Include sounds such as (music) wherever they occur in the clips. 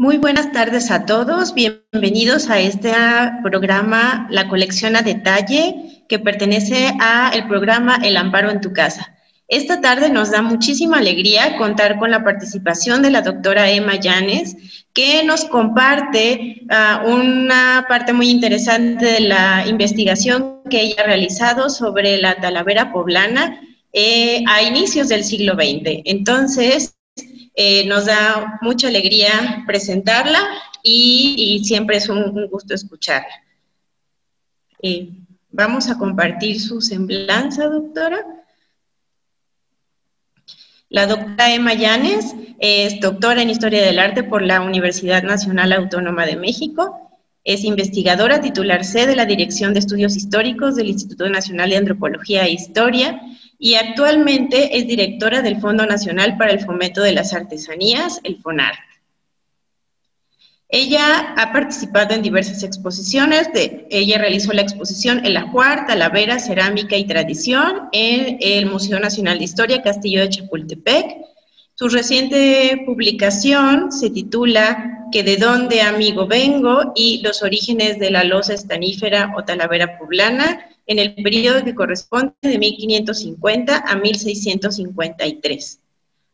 Muy buenas tardes a todos. Bienvenidos a este programa La colección a detalle que pertenece al programa El amparo en tu casa. Esta tarde nos da muchísima alegría contar con la participación de la doctora Emma Llanes, que nos comparte ah, una parte muy interesante de la investigación que ella ha realizado sobre la talavera poblana eh, a inicios del siglo XX. Entonces, eh, nos da mucha alegría presentarla y, siempre es un, gusto escucharla. Eh, vamos a compartir su semblanza, doctora. La doctora Emma Llanes es doctora en Historia del Arte por la Universidad Nacional Autónoma de México. Es investigadora titular C de la Dirección de Estudios Históricos del Instituto Nacional de Antropología e Historia y actualmente es directora del Fondo Nacional para el Fomento de las Artesanías, el FONAR. Ella ha participado en diversas exposiciones. Ella realizó la exposición El Ajuar, Talavera, Cerámica y Tradición en el Museo Nacional de Historia Castillo de Chapultepec. Su reciente publicación se titula Que de dónde amigo vengo y los orígenes de la loza estanífera o talavera poblana en el periodo que corresponde de 1550 a 1653.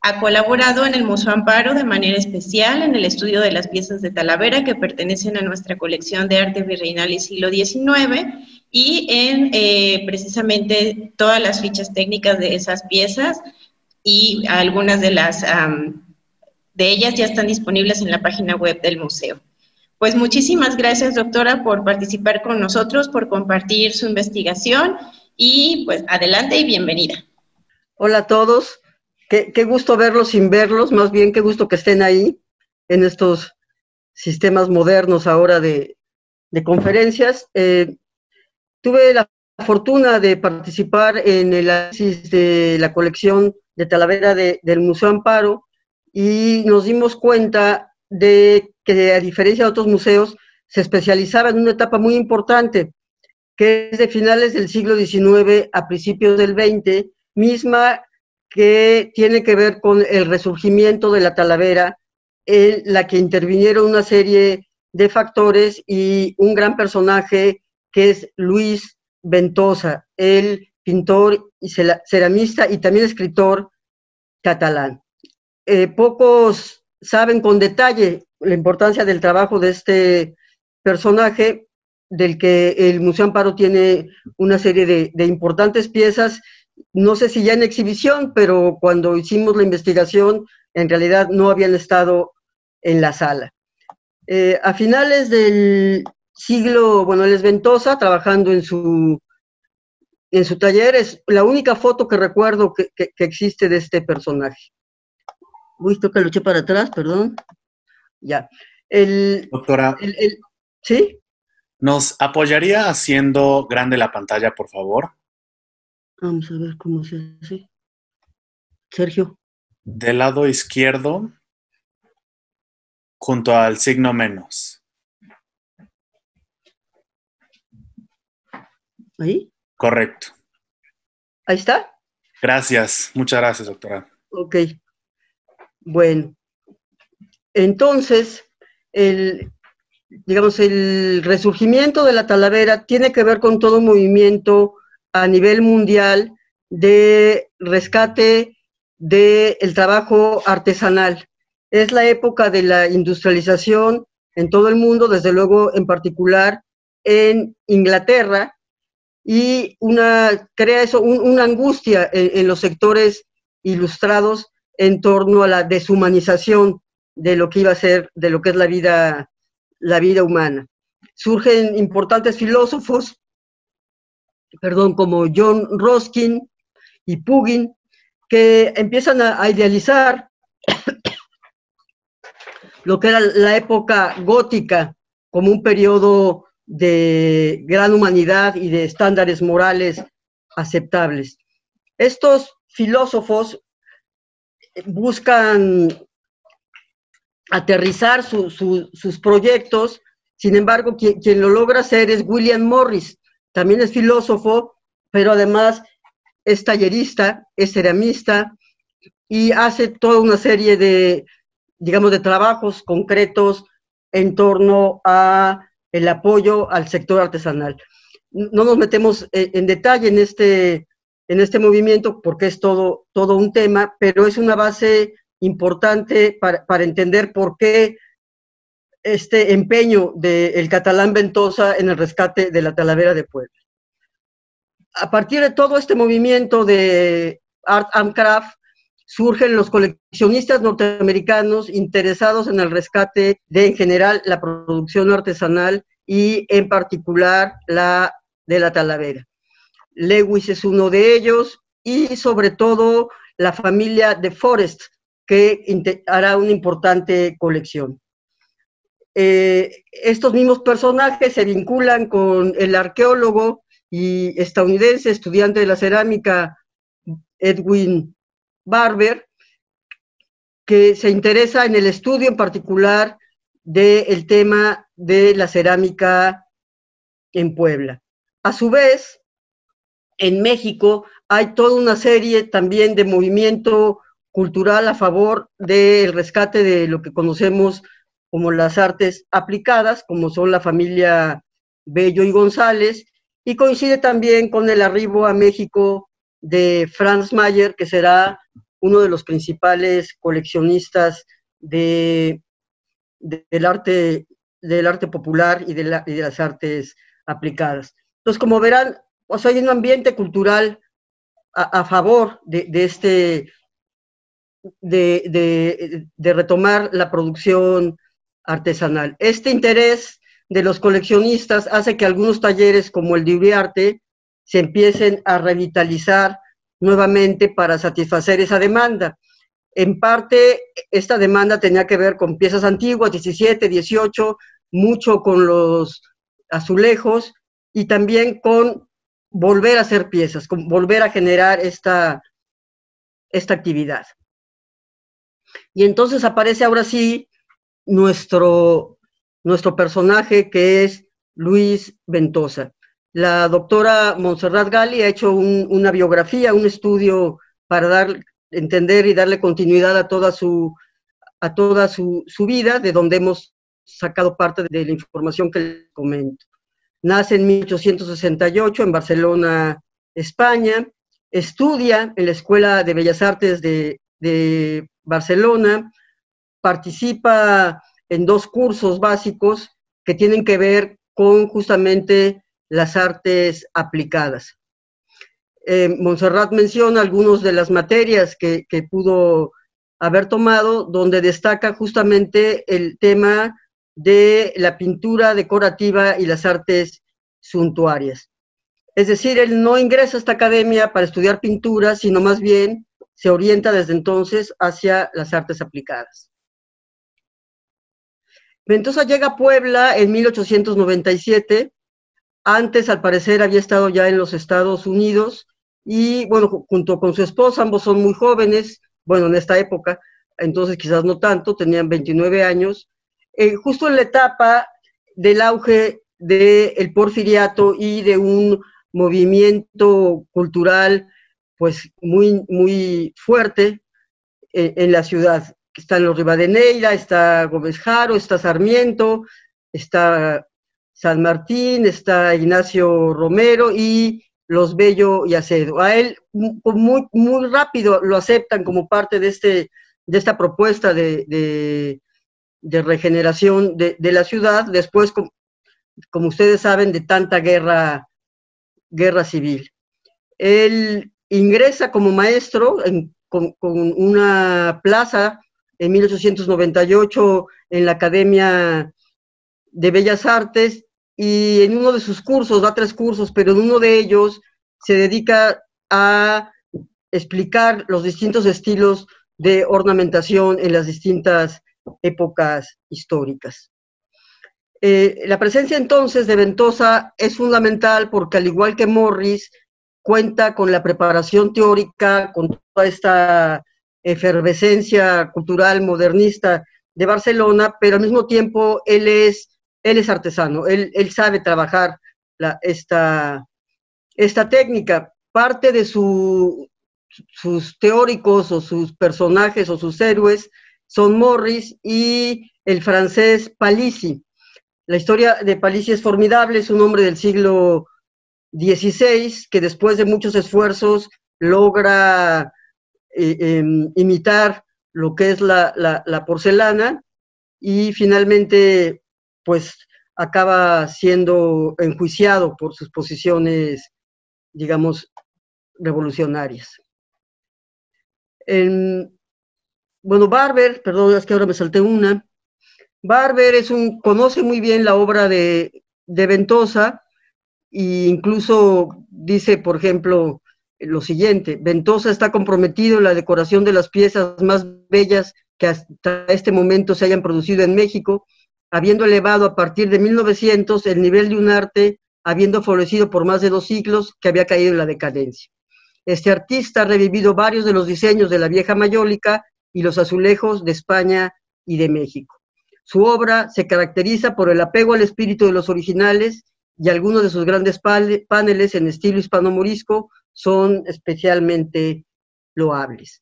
Ha colaborado en el Museo Amparo de manera especial en el estudio de las piezas de Talavera que pertenecen a nuestra colección de arte virreinal y siglo XIX y en eh, precisamente todas las fichas técnicas de esas piezas y algunas de las de ellas ya están disponibles en la página web del museo. Pues muchísimas gracias, doctora, por participar con nosotros, por compartir su investigación y pues adelante y bienvenida. Hola a todos, qué, gusto verlos sin verlos, más bien qué gusto que estén ahí en estos sistemas modernos ahora de, conferencias. Eh, tuve la fortuna de participar en el análisis de la colección de Talavera del Museo Amparo y nos dimos cuenta de que a diferencia de otros museos, se especializaba en una etapa muy importante, que es de finales del siglo XIX a principios del XX, misma que tiene que ver con el resurgimiento de la Talavera, en la que intervinieron una serie de factores y un gran personaje que es Luis Ventosa, el pintor y ceramista y también escritor catalán. Eh, pocos saben con detalle la importancia del trabajo de este personaje, del que el Museo Amparo tiene una serie de, importantes piezas, no sé si ya en exhibición, pero cuando hicimos la investigación, en realidad no habían estado en la sala. Eh, a finales del siglo, bueno, él es Ventosa, trabajando en su, en su taller, es la única foto que recuerdo que, existe de este personaje. Uy, toca luché para atrás, perdón. Ya. El, Doctora. ¿Sí? ¿Nos apoyaría haciendo grande la pantalla, por favor? Vamos a ver cómo se hace. Sergio. Del lado izquierdo, junto al signo menos. ¿Ahí? Correcto. ¿Ahí está? Gracias, muchas gracias, doctora. Ok. Bueno, entonces, el, digamos, el resurgimiento de la Talavera tiene que ver con todo un movimiento a nivel mundial de rescate del trabajo artesanal. Es la época de la industrialización en todo el mundo, desde luego en particular en Inglaterra, y una, crea eso, una angustia en los sectores ilustrados en torno a la deshumanización de lo que iba a ser, de lo que es la vida, la vida humana. Surgen importantes filósofos, perdón, como John Ruskin y Pugin, que empiezan a, idealizar (coughs) lo que era la época gótica como un periodo de gran humanidad y de estándares morales aceptables. Estos filósofos buscan aterrizar sus proyectos. Sin embargo, quien, lo logra hacer es William Morris. También es filósofo, pero además es tallerista, es ceramista y hace toda una serie de, digamos, de trabajos concretos en torno a el apoyo al sector artesanal. No nos metemos en detalle en este, en este movimiento porque es todo, todo un tema, pero es una base importante para, para entender por qué este empeño del catalán Ventosa en el rescate de la Talavera de Puebla. A partir de todo este movimiento de Art and Craft, surgen los coleccionistas norteamericanos interesados en el rescate de, en general, la producción artesanal y, en particular, la de la Talavera. Lewis es uno de ellos y, sobre todo, la familia de Forrest, que hará una importante colección. Eh, estos mismos personajes se vinculan con el arqueólogo y estadounidense, estudiante de la cerámica, Edwin Barber, que se interesa en el estudio en particular del tema de la cerámica en Puebla. A su vez, en México hay toda una serie también de movimiento cultural a favor del rescate de lo que conocemos como las artes aplicadas, como son la familia Bello y González, y coincide también con el arribo a México de Franz Mayer, que será uno de los principales coleccionistas de, del, arte, del arte popular y de, las artes aplicadas. Entonces, como verán, pues hay un ambiente cultural a, favor de, este, de, retomar la producción artesanal. Este interés de los coleccionistas hace que algunos talleres como el de Uriarte se empiecen a revitalizar nuevamente para satisfacer esa demanda. En parte, esta demanda tenía que ver con piezas antiguas, 17, 18, mucho con los azulejos y también con volver a hacer piezas, con volver a generar esta, esta actividad. Y entonces aparece ahora sí nuestro, nuestro personaje que es Luis Ventosa. La doctora Montserrat Gali ha hecho una biografía, un estudio para dar, entender y darle continuidad a toda su, a toda su, vida, de donde hemos sacado parte de la información que les comento. Nace en 1868 en Barcelona, España, estudia en la Escuela de Bellas Artes de Barcelona, participa en dos cursos básicos que tienen que ver con justamente las artes aplicadas. Eh, Montserrat menciona algunas de las materias que, que pudo haber tomado, donde destaca justamente el tema de la pintura decorativa y las artes suntuarias. Es decir, él no ingresa a esta academia para estudiar pintura, sino más bien se orienta desde entonces hacia las artes aplicadas. Ventosa llega a Puebla en 1897. Antes, al parecer, había estado ya en los Estados Unidos y, bueno, junto con su esposa, ambos son muy jóvenes, bueno, en esta época, entonces quizás no tanto, tenían 29 años, eh, justo en la etapa del auge del porfiriato y de un movimiento cultural pues muy, muy fuerte eh, en la ciudad están los Rivadeneira, está Gómez Jaro, está Sarmiento, está San Martín, está Ignacio Romero y los Bello y Acedo. A él muy, muy rápido lo aceptan como parte de, este, de esta propuesta de, regeneración de, la ciudad, después, como, ustedes saben, de tanta guerra, guerra civil. Él ingresa como maestro con, con, una plaza en 1898 en la Academia de Bellas Artes y en uno de sus cursos, da tres cursos, pero en uno de ellos se dedica a explicar los distintos estilos de ornamentación en las distintas épocas históricas. Eh, la presencia entonces de Ventosa es fundamental porque al igual que Morris, cuenta con la preparación teórica, con toda esta efervescencia cultural modernista de Barcelona, pero al mismo tiempo él es, él es artesano, él, sabe trabajar esta, esta técnica. Parte de su, sus teóricos o sus personajes o sus héroes Son Morris y el francés Palissy. La historia de Palissy es formidable, es un hombre del siglo XVI que después de muchos esfuerzos logra eh, em, imitar lo que es la, la, porcelana y finalmente pues acaba siendo enjuiciado por sus posiciones, digamos, revolucionarias. bueno, Barber, perdón, es que ahora me salté una. Barber es un, conoce muy bien la obra de, de Ventosa incluso dice, por ejemplo, lo siguiente, Ventosa está comprometido en la decoración de las piezas más bellas que hasta este momento se hayan producido en México, habiendo elevado a partir de 1900 el nivel de un arte, habiendo florecido por más de dos siglos, que había caído en la decadencia. Este artista ha revivido varios de los diseños de la vieja mayólica y los azulejos de España y de México. Su obra se caracteriza por el apego al espíritu de los originales y algunos de sus grandes paneles en estilo hispano-morisco son especialmente loables.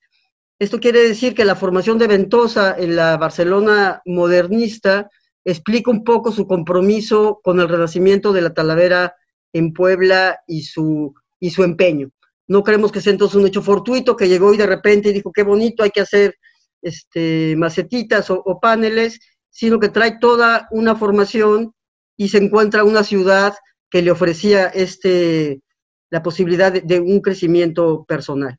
Esto quiere decir que la formación de Ventosa en la Barcelona modernista explica un poco su compromiso con el renacimiento de la Talavera en Puebla y su, y su empeño. No creemos que sea entonces un hecho fortuito que llegó y de repente dijo, qué bonito, hay que hacer este, macetitas o, paneles, sino que trae toda una formación y se encuentra una ciudad que le ofrecía este, la posibilidad de, un crecimiento personal.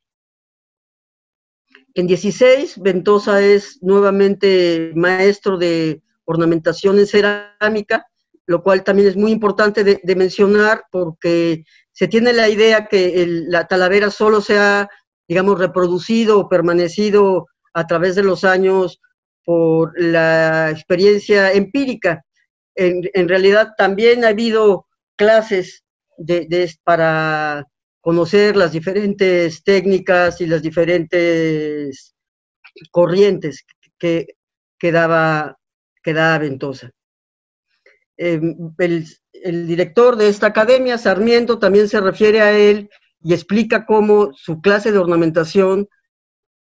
En 16, Ventosa es nuevamente maestro de ornamentación en cerámica, lo cual también es muy importante de, mencionar porque se tiene la idea que la talavera solo se ha, digamos, reproducido o permanecido a través de los años por la experiencia empírica. En, realidad también ha habido clases de, para conocer las diferentes técnicas y las diferentes corrientes que, que daba Ventosa. Em, el, director de esta academia, Sarmiento, también se refiere a él y explica cómo su clase de ornamentación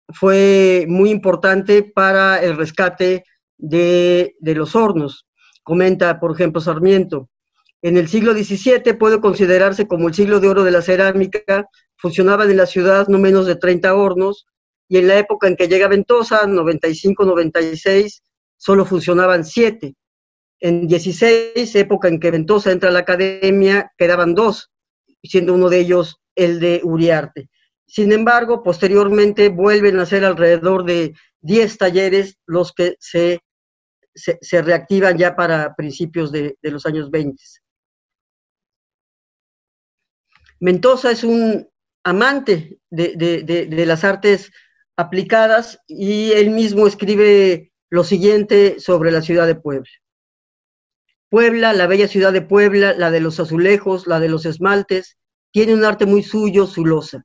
fue muy importante para el rescate de los hornos. Comenta, por ejemplo, Sarmiento, en el siglo XVII puede considerarse como el siglo de oro de la cerámica, funcionaban en la ciudad no menos de 30 hornos, y en la época en que llega Ventosa, 95-96, solo funcionaban siete. En 16, época en que Ventosa entra a la academia, quedaban dos, siendo uno de ellos el de Uriarte. Sin embargo, posteriormente vuelven a ser alrededor de 10 talleres los que se, se, reactivan ya para principios de, los años 20. Ventosa es un amante de, de, las artes aplicadas y él mismo escribe lo siguiente sobre la ciudad de Puebla. Puebla, la bella ciudad de Puebla, la de los azulejos, la de los esmaltes, tiene un arte muy suyo, su losa.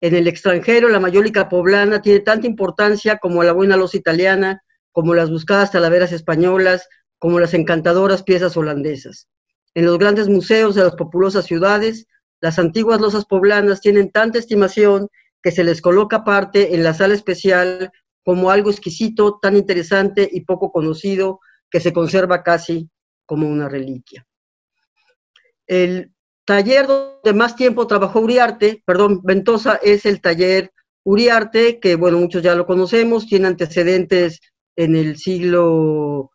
En el extranjero, la mayólica poblana tiene tanta importancia como la buena losa italiana, como las buscadas talaveras españolas, como las encantadoras piezas holandesas. En los grandes museos de las populosas ciudades, las antiguas losas poblanas tienen tanta estimación que se les coloca parte en la sala especial como algo exquisito, tan interesante y poco conocido que se conserva casi como una reliquia. El taller donde más tiempo trabajó Uriarte, perdón, Ventosa, es el taller Uriarte, que bueno, muchos ya lo conocemos, tiene antecedentes en el siglo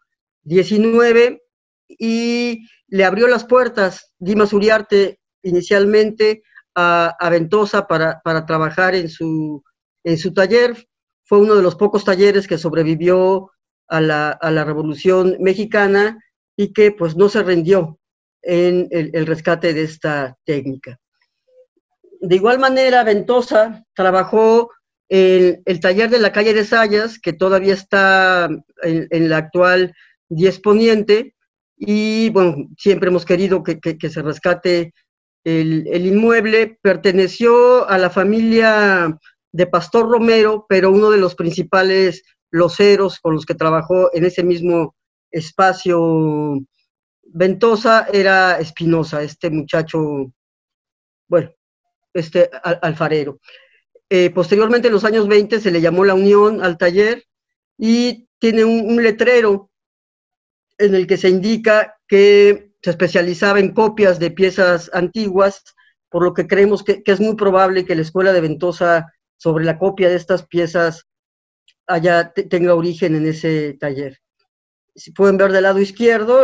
XIX y le abrió las puertas Dimas Uriarte inicialmente a, Ventosa para, para, trabajar en su, en su taller fue uno de los pocos talleres que sobrevivió a la, Revolución Mexicana y que pues no se rindió en el, rescate de esta técnica. De igual manera, Ventosa trabajó el taller de la calle de Sayas, que todavía está en, la actual 10 Poniente, y bueno, siempre hemos querido que, se rescate el, el, inmueble. Perteneció a la familia de Pastor Romero, pero uno de los principales loceros con los que trabajó en ese mismo espacio Ventosa era Espinosa, este muchacho, bueno, este alfarero. Eh, posteriormente, en los años 20, se le llamó la Unión al taller y tiene un, letrero en el que se indica que se especializaba en copias de piezas antiguas, por lo que creemos que, es muy probable que la escuela de Ventosa sobre la copia de estas piezas haya, tenga origen en ese taller. Si pueden ver del lado izquierdo,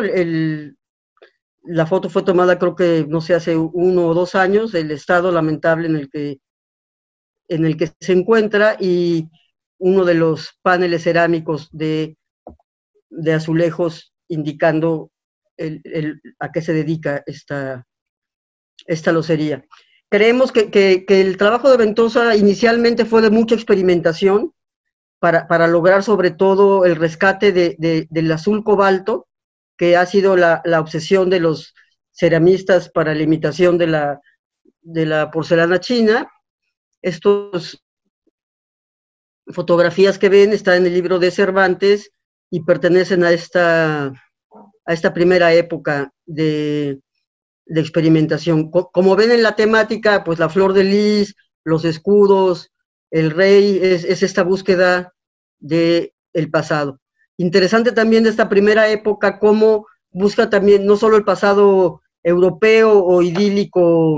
la foto fue tomada creo que, no sé, hace uno o dos años, el estado lamentable en el que, en el que se encuentra y uno de los paneles cerámicos de, de azulejos indicando el, a qué se dedica esta, esta locería. Creemos que, que, el trabajo de Ventosa inicialmente fue de mucha experimentación para, para lograr sobre todo el rescate de, del azul cobalto que ha sido la, obsesión de los ceramistas para la imitación de la, de la porcelana china. Estas fotografías que ven están en el libro de Cervantes y pertenecen a esta, a esta primera época de, experimentación. Como ven en la temática, pues la flor de lis, los escudos, el rey, es, es esta búsqueda del el pasado. Interesante también de esta primera época, cómo busca también no solo el pasado europeo o idílico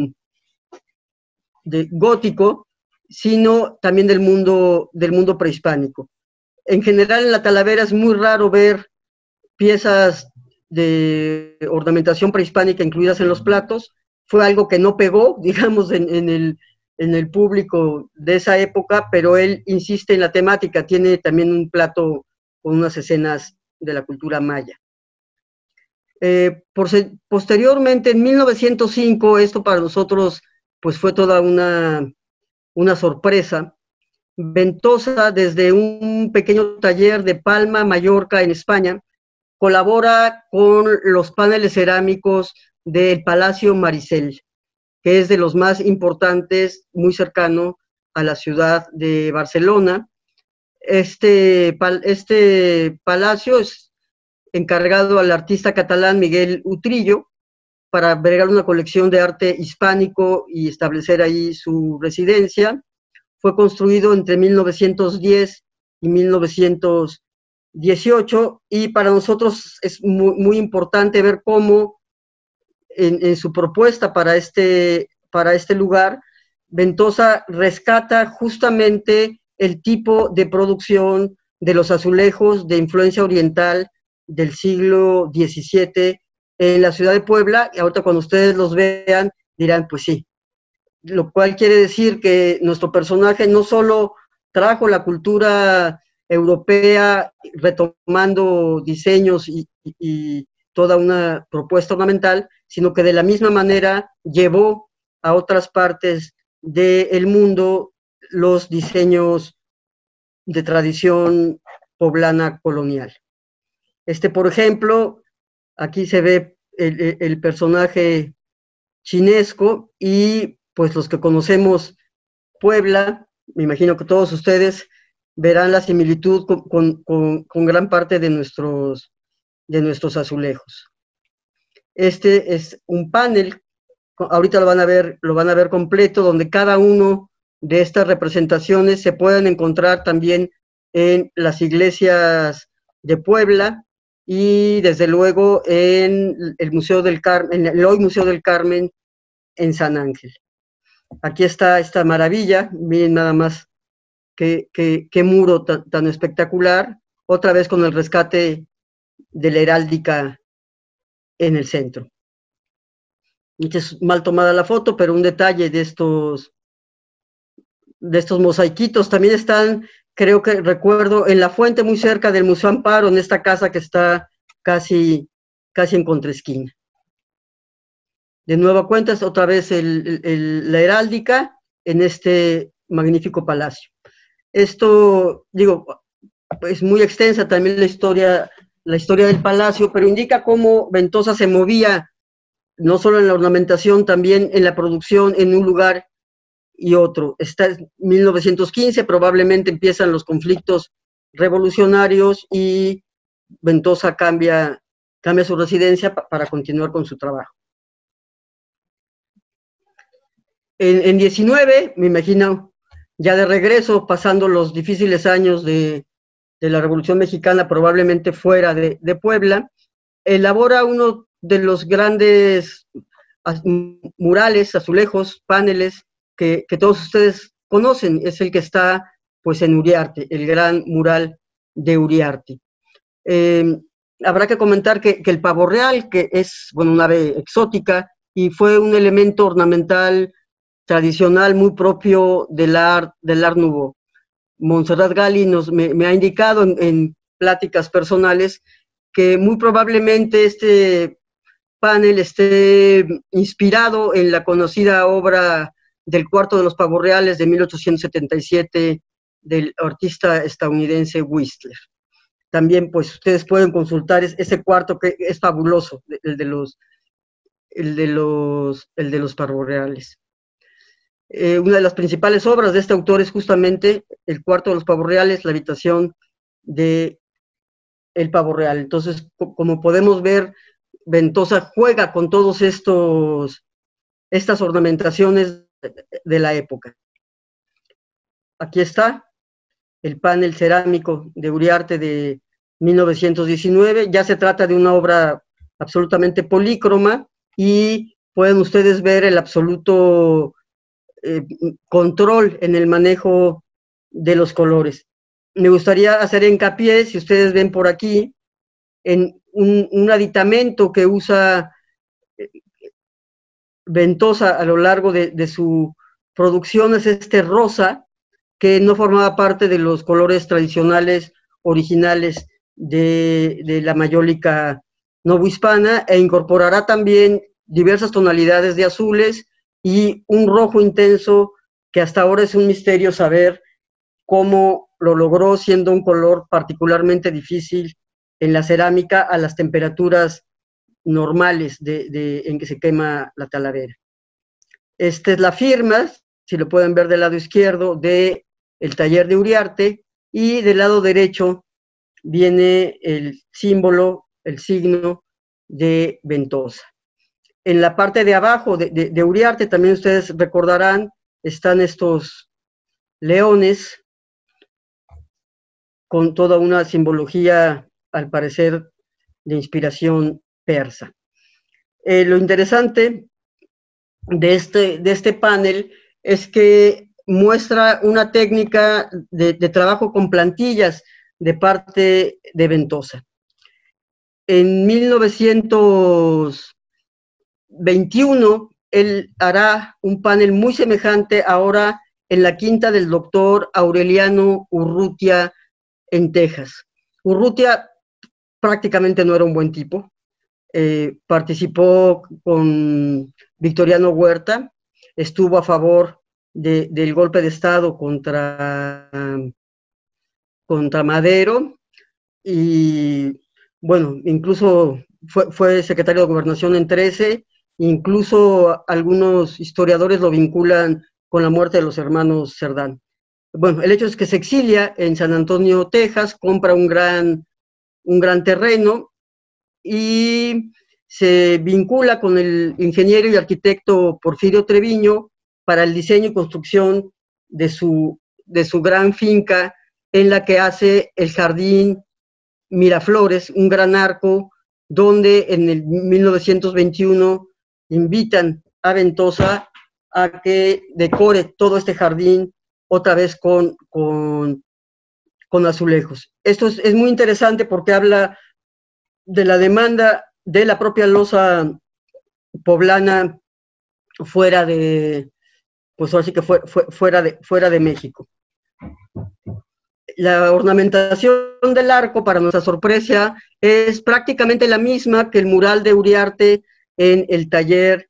de, gótico, sino también del mundo, del mundo prehispánico. En general en la Talavera es muy raro ver piezas de ornamentación prehispánica incluidas en los platos. Fue algo que no pegó, (laughs) digamos, en, el, en el público de esa época, pero él insiste en la temática, tiene también un plato con unas escenas de la cultura maya. Eh, posteriormente, en 1905, esto para nosotros pues fue toda una, una sorpresa. Ventosa, desde un pequeño taller de Palma, Mallorca, en España, colabora con los paneles cerámicos del Palacio Maricel, que es de los más importantes, muy cercano a la ciudad de Barcelona, este, este palacio es encargado al artista catalán Miguel Utrillo para agregar una colección de arte hispánico y establecer ahí su residencia. Fue construido entre 1910 y 1918 y para nosotros es muy, importante ver cómo en, en, su propuesta para este, para este lugar, Ventosa rescata justamente el tipo de producción de los azulejos de influencia oriental del siglo XVII en la ciudad de Puebla, y ahorita cuando ustedes los vean dirán, pues sí, lo cual quiere decir que nuestro personaje no solo trajo la cultura europea retomando diseños y, toda una propuesta ornamental, sino que de la misma manera llevó a otras partes del mundo los diseños de tradición poblana colonial. Este, por ejemplo, aquí se ve el, personaje chinesco y pues los que conocemos Puebla, me imagino que todos ustedes verán la similitud con, gran parte de nuestros, de nuestros azulejos. Este es un panel, ahorita lo van a ver, lo van a ver completo, donde cada uno de estas representaciones se pueden encontrar también en las iglesias de Puebla y desde luego en el Museo del Carmen, el hoy Museo del Carmen en San Ángel. Aquí está esta maravilla, miren nada más qué, qué, muro tan, espectacular, otra vez con el rescate de la heráldica en el centro. Es mal tomada la foto, pero un detalle de estos de estos mosaiquitos. También están, creo que recuerdo, en la fuente muy cerca del Museo Amparo, en esta casa que está casi, casi en contraesquina. De nueva cuenta es otra vez la heráldica en este magnífico palacio. Esto, digo, es muy extensa también la historia, la historia del palacio, pero indica cómo Ventosa se movía no solo en la ornamentación, también en la producción en un lugar y otro. Está en 1915, probablemente empiezan los conflictos revolucionarios y Ventosa cambia, cambia su residencia para continuar con su trabajo. En, en 19, me imagino, ya de regreso, pasando los difíciles años de, de la Revolución Mexicana, probablemente fuera de, Puebla, elabora uno de los grandes murales, azulejos, paneles que, todos ustedes conocen, es el que está pues en Uriarte, el gran mural de Uriarte. Eh, habrá que comentar que, el pavo real, que es bueno, una ave exótica y fue un elemento ornamental tradicional muy propio del art, del art nouveau. Montserrat Gali nos, me, ha indicado en, pláticas personales que muy probablemente este panel esté inspirado en la conocida obra del Cuarto de los Pavos Reales de 1877 del artista estadounidense Whistler. También, pues, ustedes pueden consultar ese cuarto que es fabuloso, el de los, el de los, el de los Pavos Reales. Eh, una de las principales obras de este autor es justamente el cuarto de los pavos reales, la habitación de el pavo real. Entonces, como podemos ver, Ventosa juega con todos estos estas ornamentaciones de la época. Aquí está el panel cerámico de Uriarte de 1919. Ya se trata de una obra absolutamente polícroma y pueden ustedes ver el absoluto eh, control en el manejo de los colores. Me gustaría hacer hincapié, si ustedes ven por aquí, en un, aditamento que usa Ventosa a lo largo de, su producción, es este rosa, que no formaba parte de los colores tradicionales originales de, la mayólica novohispana e incorporará también diversas tonalidades de azules y un rojo intenso que hasta ahora es un misterio saber cómo lo logró siendo un color particularmente difícil en la cerámica a las temperaturas normales de, en que se quema la talavera. Esta es la firma, si lo pueden ver del lado izquierdo, de el taller de Uriarte y del lado derecho viene el símbolo, el signo de Ventosa. En la parte de abajo de, Uriarte, también ustedes recordarán, están estos leones con toda una simbología, al parecer, de inspiración persa. Eh, lo interesante de este, de este panel es que muestra una técnica de, de, trabajo con plantillas de parte de Ventosa. En 1900, 21, él hará un panel muy semejante ahora en la quinta del doctor Aureliano Urrutia en Texas. Urrutia prácticamente no era un buen tipo. Eh, participó con Victoriano Huerta, estuvo a favor del golpe de Estado contra, contra Madero y, bueno, incluso fue, fue secretario de Gobernación en 13 Incluso algunos historiadores lo vinculan con la muerte de los hermanos Cerdán. Bueno, el hecho es que se exilia en San Antonio, Texas, compra un gran, un gran terreno y se vincula con el ingeniero y arquitecto Porfirio Treviño para el diseño y construcción de su, de su gran finca en la que hace el jardín Miraflores, un gran arco donde en el 1921 invitan a Ventosa a que decore todo este jardín otra vez con, con, azulejos. Esto es, muy interesante porque habla de la demanda de la propia losa poblana fuera de, pues ahora sí que fue, fuera, de, fuera de México. La ornamentación del arco, para nuestra sorpresa, es prácticamente la misma que el mural de Uriarte en el taller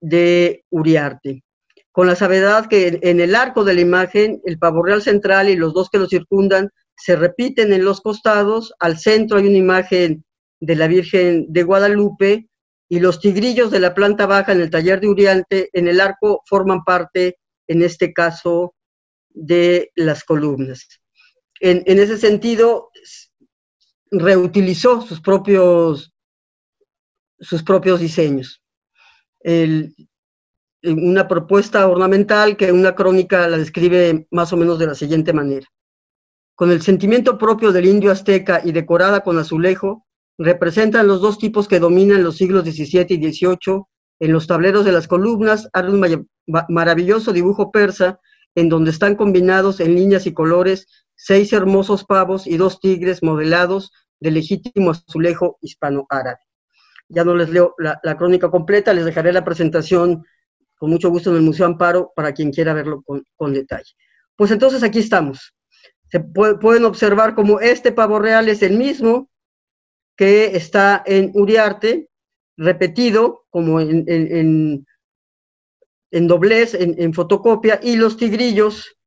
de Uriarte. Con la savedad que en el arco de la imagen, el pavo real central y los dos que lo circundan se repiten en los costados, al centro hay una imagen de la Virgen de Guadalupe y los tigrillos de la planta baja en el taller de Uriarte en el arco forman parte, en este caso, de las columnas. En, en ese sentido, reutilizó sus propios sus propios diseños. una propuesta ornamental que una crónica la describe más o menos de la siguiente manera. con el sentimiento propio del indio azteca y decorada con azulejo, representan los dos tipos que dominan los siglos XVII y XVIII en los tableros de las columnas, hay un maravilloso dibujo persa en donde están combinados en líneas y colores seis hermosos pavos y dos tigres modelados de legítimo azulejo hispano-árabe. Ya no les leo la, crónica completa, les dejaré la presentación con mucho gusto en el Museo Amparo para quien quiera verlo con, detalle. Pues entonces aquí estamos. Se pueden observar como este pavo real es el mismo que está en Uriarte, repetido como en, en, en, doblez, en, fotocopia, y los tigrillos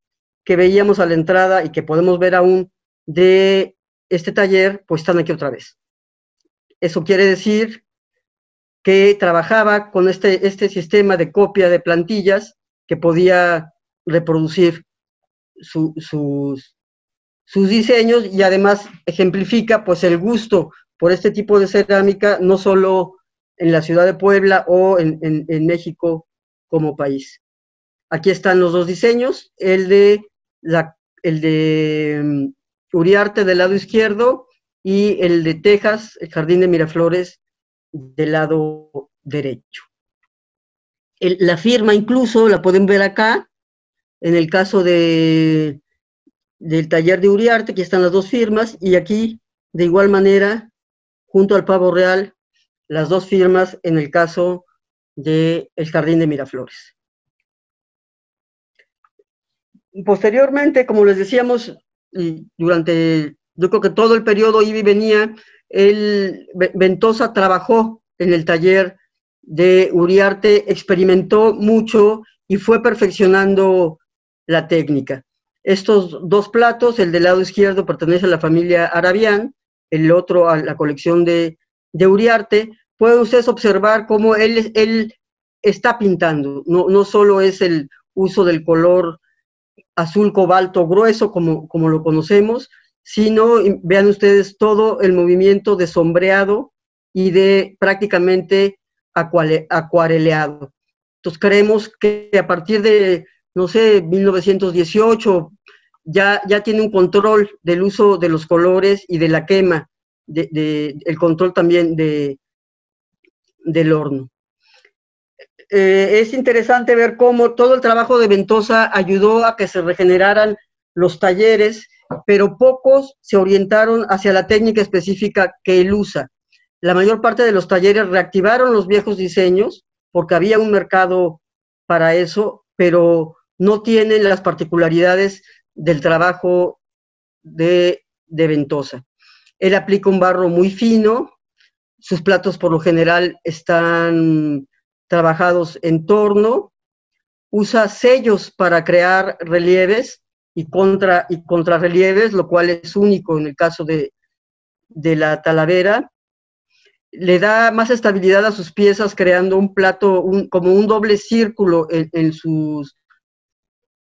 que veíamos a la entrada y que podemos ver aún de este taller, pues están aquí otra vez. Eso quiere decir que trabajaba con este, este sistema de copia de plantillas que podía reproducir sus, sus diseños y además ejemplifica pues el gusto por este tipo de cerámica, no solo en la ciudad de Puebla o en, México como país. Aquí están los dos diseños, el de, la, el de mm, Uriarte del lado izquierdo y el de Texas, el Jardín de Miraflores, del lado derecho. la firma incluso la pueden ver acá, en el caso de, del taller de Uriarte, aquí están las dos firmas, y aquí, de igual manera, junto al pavo real, las dos firmas en el caso del el Jardín de Miraflores. Posteriormente, como les decíamos, durante, yo creo que todo el periodo iba y venía, el, Ventosa trabajó en el taller de Uriarte, experimentó mucho y fue perfeccionando la técnica. Estos dos platos, el del lado izquierdo pertenece a la familia Arabián, el otro a la colección de, de Uriarte, pueden ustedes observar cómo él, él está pintando. No, no solo es el uso del color azul cobalto grueso como, como lo conocemos, sino vean ustedes todo el movimiento de sombreado y de prácticamente acuareleado. Entonces creemos que a partir de, no sé, 1918 ya, ya tiene un control del uso de los colores y de la quema, de, el control también de, del horno. Eh, es interesante ver cómo todo el trabajo de Ventosa ayudó a que se regeneraran los talleres, pero pocos se orientaron hacia la técnica específica que él usa. La mayor parte de los talleres reactivaron los viejos diseños porque había un mercado para eso, pero no tienen las particularidades del trabajo de, de Ventosa. Él aplica un barro muy fino, sus platos por lo general están trabajados en torno, usa sellos para crear relieves y, contra, y contrarrelieves, lo cual es único en el caso de, la talavera. Le da más estabilidad a sus piezas creando un plato como un doble círculo en, sus,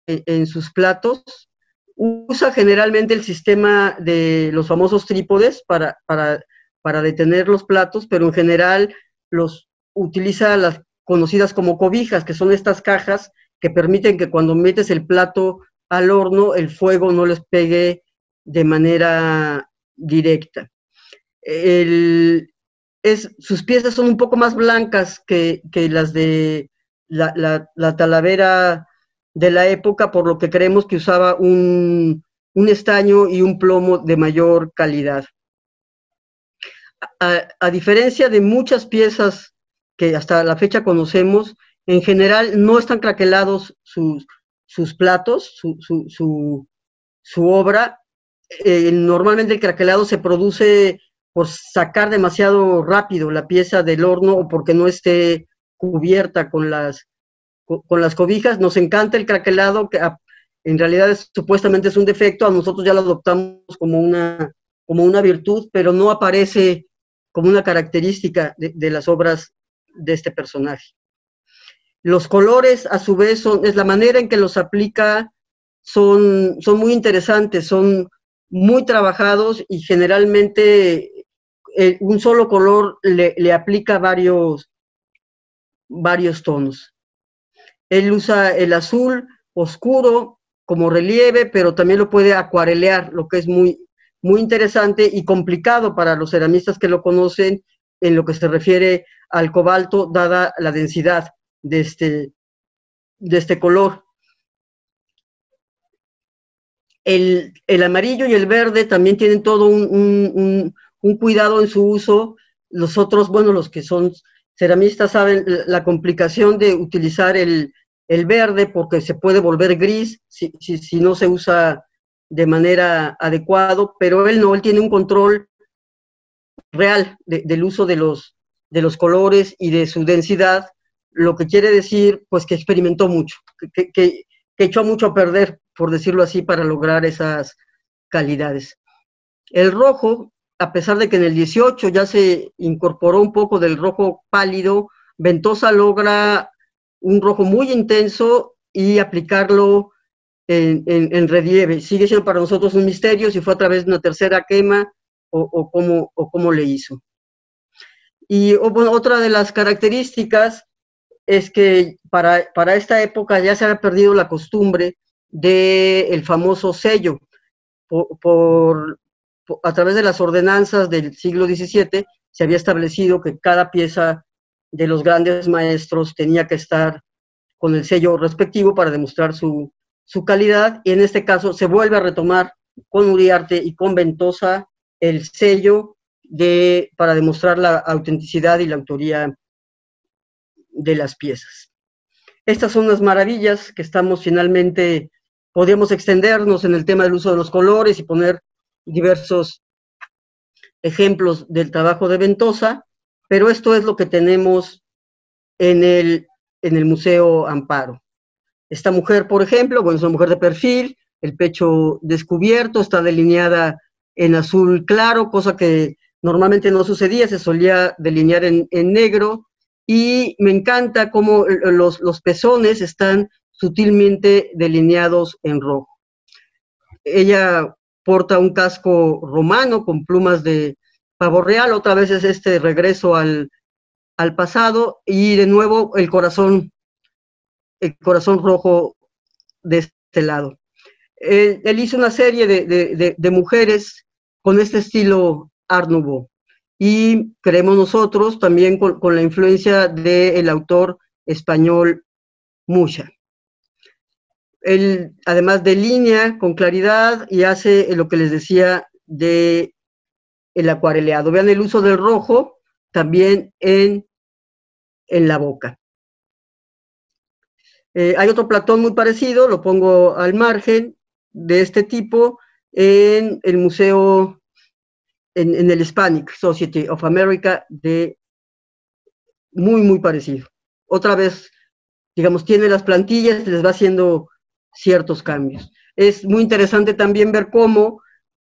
en sus platos usa generalmente el sistema de los famosos trípodes para, para, detener los platos, pero en general los utiliza las conocidas como cobijas, que son estas cajas que permiten que cuando metes el plato al horno, el fuego no les pegue de manera directa. es, sus piezas son un poco más blancas que, las de la, la talavera de la época, por lo que creemos que usaba un, estaño y un plomo de mayor calidad. A, diferencia de muchas piezas que hasta la fecha conocemos, en general no están craquelados sus, sus platos, su, su, su, obra. Eh, normalmente el craquelado se produce por sacar demasiado rápido la pieza del horno o porque no esté cubierta con las con las cobijas. Nos encanta el craquelado, que en realidad supuestamente es un defecto, a nosotros ya lo adoptamos como una, como una virtud, pero no aparece como una característica de, las obras de este personaje. Los colores, a su vez, son, es la manera en que los aplica, son, son muy interesantes, son muy trabajados y generalmente eh, un solo color le, le aplica varios, varios tonos. Él usa el azul oscuro como relieve, pero también lo puede acuarelear, lo que es muy, muy interesante y complicado para los ceramistas que lo conocen en lo que se refiere al cobalto, dada la densidad de este, de este color. El, amarillo y el verde también tienen todo un, cuidado en su uso. Los otros, bueno, los que son ceramistas saben la complicación de utilizar el, verde porque se puede volver gris si, si, no se usa de manera adecuada, pero él no, él tiene un control real del uso de los, de los colores y de su densidad, lo que quiere decir pues que experimentó mucho, que, que, echó mucho a perder, por decirlo así, para lograr esas calidades. El rojo, a pesar de que en el 18 ya se incorporó un poco del rojo pálido, Ventosa logra un rojo muy intenso y aplicarlo en, en, relieve. Sigue siendo para nosotros un misterio si fue a través de una tercera quema o, cómo, o cómo le hizo. Y otra de las características es que para, para, esta época ya se había perdido la costumbre del el famoso sello. Por, a través de las ordenanzas del siglo XVII se había establecido que cada pieza de los grandes maestros tenía que estar con el sello respectivo para demostrar su, su calidad y en este caso se vuelve a retomar con Uriarte y con Ventosa el sello de, para demostrar la autenticidad y la autoría de las piezas. Estas son las maravillas que estamos finalmente, podríamos extendernos en el tema del uso de los colores y poner diversos ejemplos del trabajo de Ventosa, pero esto es lo que tenemos en el, en el Museo Amparo. Esta mujer, por ejemplo, bueno, es una mujer de perfil, el pecho descubierto, está delineada en azul claro, cosa que normalmente no sucedía, se solía delinear en, negro, y me encanta cómo los, los, pezones están sutilmente delineados en rojo. Ella porta un casco romano con plumas de pavo real, otra vez es este regreso al, al pasado, y de nuevo el corazón, el corazón rojo de este lado. Él, hizo una serie de, de, mujeres con este estilo Art. Y creemos nosotros también con, la influencia del autor español Musha. Él además delinea con claridad y hace lo que les decía de el acuareleado. Vean el uso del rojo también en, en la boca. Eh, hay otro Platón muy parecido, lo pongo al margen de este tipo, en el Museo, en, el Hispanic Society of America, de muy, muy parecido. Otra vez, digamos, tiene las plantillas, les va haciendo ciertos cambios. Es muy interesante también ver cómo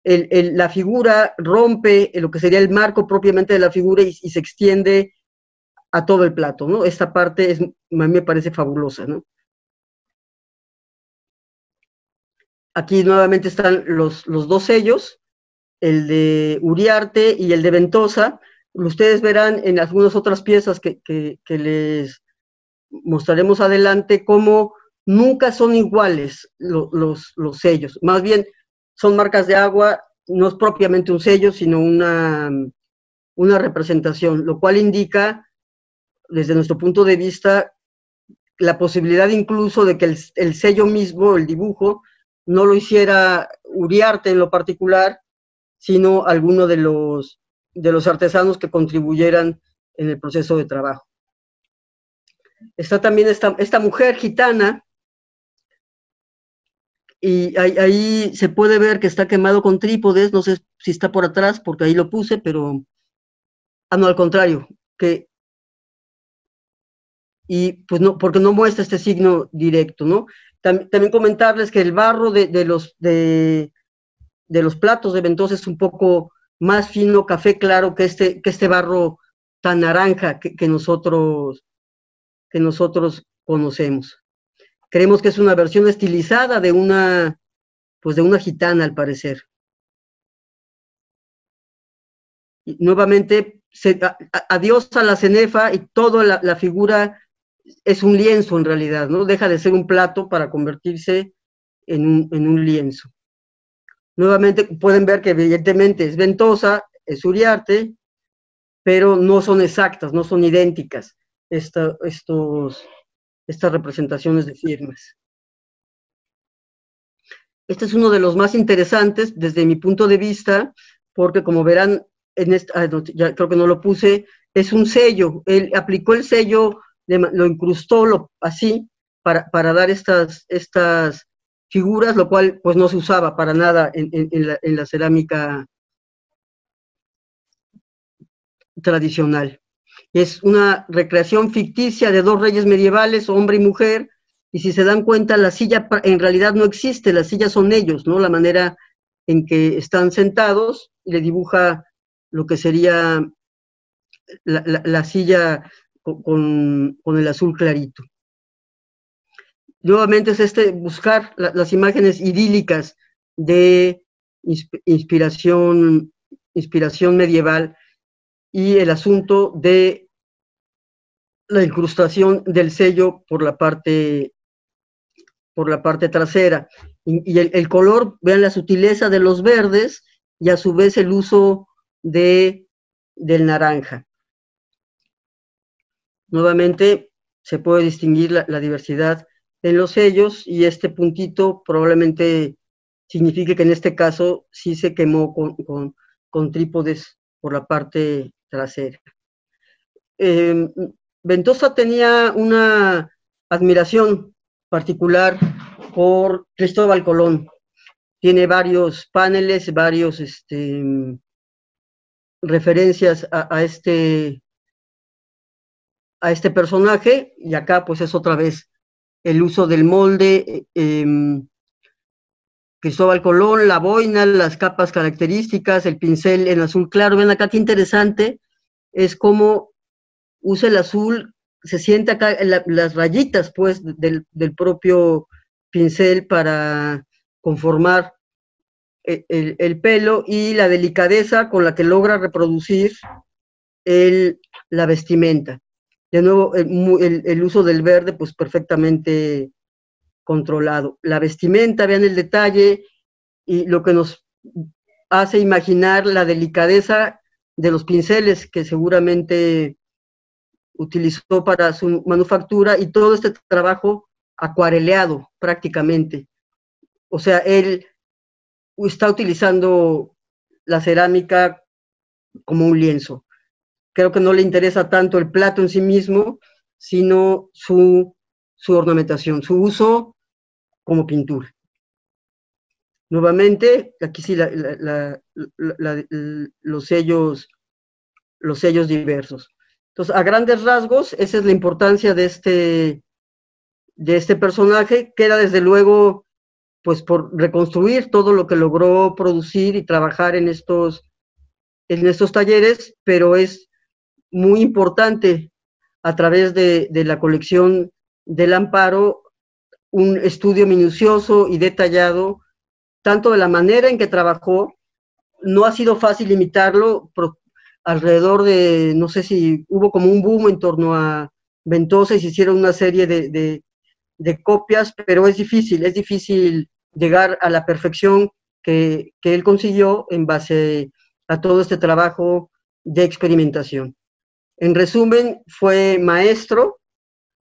la figura rompe lo que sería el marco propiamente de la figura y, se extiende a todo el plato, ¿no? Esta parte es, a mí me parece fabulosa, ¿no? Aquí nuevamente están los, los dos sellos, el de Uriarte y el de Ventosa. Ustedes verán en algunas otras piezas que, les mostraremos adelante cómo nunca son iguales los, los, sellos. Más bien son marcas de agua, no es propiamente un sello, sino una, una representación, lo cual indica, desde nuestro punto de vista, la posibilidad incluso de que el, el sello mismo, el dibujo, no lo hiciera Uriarte en lo particular, sino alguno de los, de los artesanos que contribuyeran en el proceso de trabajo. Está también esta, esta mujer gitana, y ahí, se puede ver que está quemado con trípodes, no sé si está por atrás, porque ahí lo puse, pero, ah, no, al contrario, que, y pues no, porque no muestra este signo directo, ¿no? también comentarles que el barro de, los, de, los platos de Ventosa es un poco más fino, café claro, que este, que este barro tan naranja que, nosotros, que nosotros conocemos. Creemos que es una versión estilizada de una, pues de una gitana, al parecer. nuevamente, adiós a la cenefa y toda la, figura es un lienzo en realidad, ¿no? Deja de ser un plato para convertirse en un, en un lienzo. Nuevamente pueden ver que evidentemente es ventosa, es uriarte, pero no son exactas, no son idénticas estos, estas representaciones de firmas. Este es uno de los más interesantes desde mi punto de vista, porque como verán, en esta, ah, ya creo que no lo puse, es un sello. Él aplicó el sello, lo incrustó lo, así para, para, dar estas, estas figuras, lo cual pues no se usaba para nada en, la cerámica tradicional. Es una recreación ficticia de dos reyes medievales, hombre y mujer, y si se dan cuenta, la silla en realidad no existe, las sillas son ellos, ¿no? La manera en que están sentados y le dibuja lo que sería la, silla con, el azul clarito. Nuevamente es este buscar las imágenes idílicas de inspiración, inspiración medieval y el asunto de la incrustación del sello por la parte por la parte trasera. Y, el, color, vean la sutileza de los verdes y a su vez el uso de, del naranja. Nuevamente se puede distinguir la, diversidad en los sellos y este puntito probablemente signifique que en este caso sí se quemó con, con, trípodes por la parte trasera. Em, Ventosa tenía una admiración particular por Cristóbal Colón. Tiene varios paneles, varios este, referencias a, este a este personaje y acá pues es otra vez el uso del molde, em, Cristóbal Colón, la boina, las capas características, el pincel en azul claro. Ven acá qué interesante es cómo usa el azul se siente acá las rayitas, pues, del, propio pincel para conformar e, el, pelo y la delicadeza con la que logra reproducir el, la vestimenta. De nuevo, el, el, uso del verde, pues perfectamente controlado. La vestimenta, vean el detalle y lo que nos hace imaginar la delicadeza de los pinceles que seguramente utilizó para su manufactura y todo este trabajo acuareleado prácticamente. O sea, él está utilizando la cerámica como un lienzo. Creo que no le interesa tanto el plato en sí mismo, sino su, su ornamentación, su uso como pintura. Nuevamente, aquí sí los sellos, los sellos diversos. Entonces, a grandes rasgos, esa es la importancia de este, de este personaje. Queda desde luego, pues, por reconstruir todo lo que logró producir y trabajar en estos, en estos talleres, pero es muy importante a través de, de la colección del amparo un estudio minucioso y detallado, tanto de la manera en que trabajó, no ha sido fácil imitarlo, alrededor de, no sé si hubo como un boom en torno a Ventosa y se hicieron una serie de, copias, pero es difícil, es difícil llegar a la perfección que, que, él consiguió en base a todo este trabajo de experimentación. En resumen, fue maestro,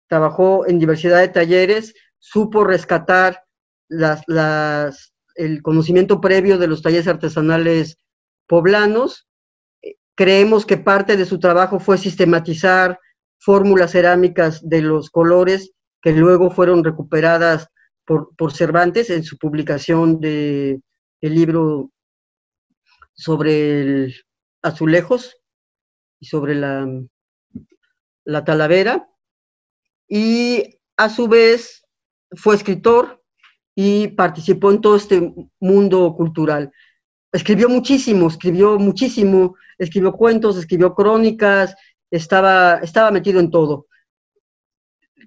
trabajó en diversidad de talleres, supo rescatar las, las, el conocimiento previo de los talleres artesanales poblanos Creemos que parte de su trabajo fue sistematizar fórmulas cerámicas de los colores que luego fueron recuperadas por, Cervantes en su publicación de el libro sobre el azulejos y sobre la, la talavera. Y a su vez fue escritor y participó en todo este mundo cultural escribió muchísimo, escribió muchísimo, escribió cuentos, escribió crónicas, estaba, estaba metido en todo.